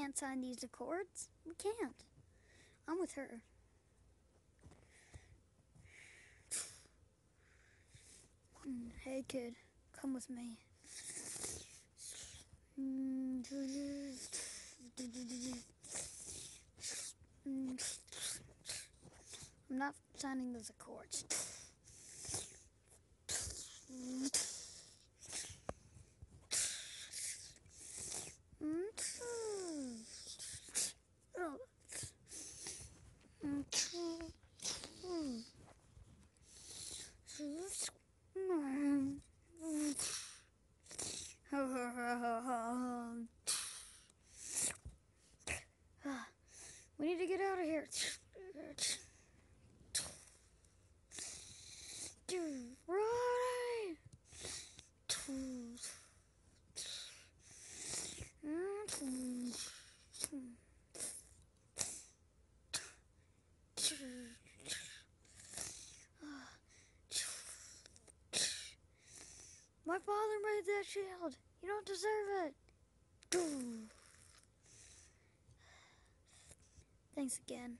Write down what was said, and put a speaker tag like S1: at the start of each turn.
S1: can't sign these accords. We can't. I'm with her. Mm, Hey, kid, come with me. Mm, I'm not signing those accords. We need to get out of here. Father made that shield. You don't deserve it. Thanks again.